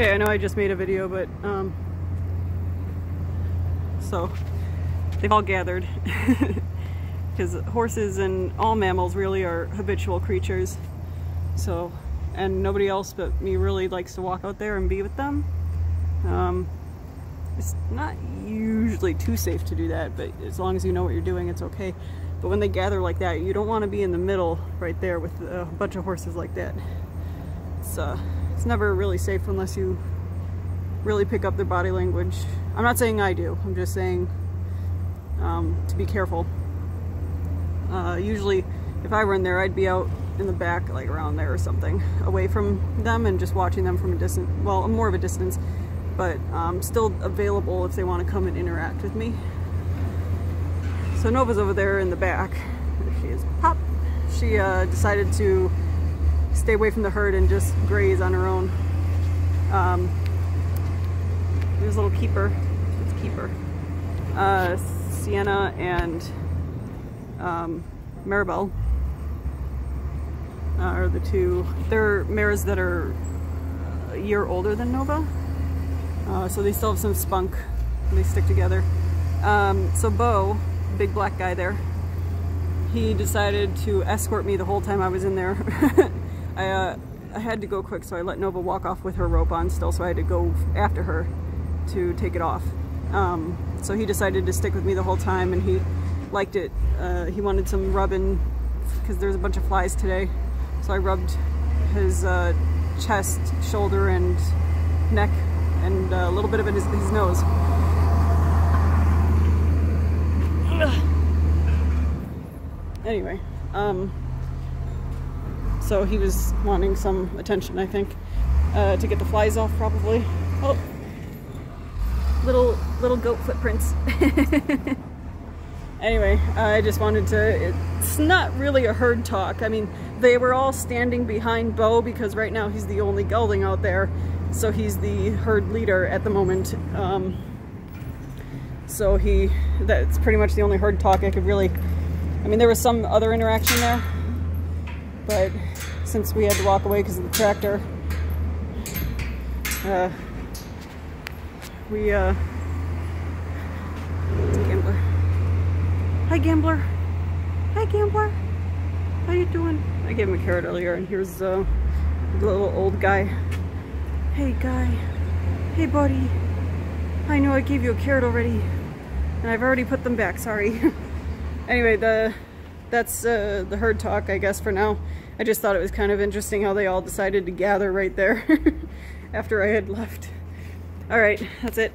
Okay, I know I just made a video, but um, so they've all gathered because horses and all mammals really are habitual creatures. So, and nobody else but me really likes to walk out there and be with them. Um, it's not usually too safe to do that, but as long as you know what you're doing, it's okay. But when they gather like that, you don't want to be in the middle right there with a bunch of horses like that. It's, uh, it's never really safe unless you really pick up their body language. I'm not saying I do, I'm just saying um, to be careful. Uh, usually, if I were in there, I'd be out in the back, like around there or something, away from them and just watching them from a distance, well, more of a distance, but um, still available if they want to come and interact with me. So Nova's over there in the back. There she is. Pop! She uh, decided to stay away from the herd and just graze on her own. Um, there's a little keeper. It's keeper. Uh, Sienna and um, Maribel uh, are the two. They're mares that are a year older than Nova. Uh, so they still have some spunk. They stick together. Um, so Bo, big black guy there, he decided to escort me the whole time I was in there. I, uh, I had to go quick, so I let Nova walk off with her rope on still, so I had to go after her to take it off. Um, so he decided to stick with me the whole time, and he liked it. Uh, he wanted some rubbing because there's a bunch of flies today. So I rubbed his uh, chest, shoulder, and neck, and a little bit of it his, his nose. Anyway, um, so he was wanting some attention, I think, uh, to get the flies off, probably. Oh, little little goat footprints. anyway, I just wanted to. It's not really a herd talk. I mean, they were all standing behind Bo because right now he's the only gelding out there, so he's the herd leader at the moment. Um, so he, that's pretty much the only herd talk I could really. I mean, there was some other interaction there, but since we had to walk away because of the tractor, uh, we, uh, gambler. Hi, gambler. Hi, gambler. How you doing? I gave him a carrot earlier, and here's uh, the little old guy. Hey, guy. Hey, buddy. I know I gave you a carrot already, and I've already put them back. Sorry. anyway, the that's uh, the herd talk, I guess, for now. I just thought it was kind of interesting how they all decided to gather right there after I had left. All right, that's it.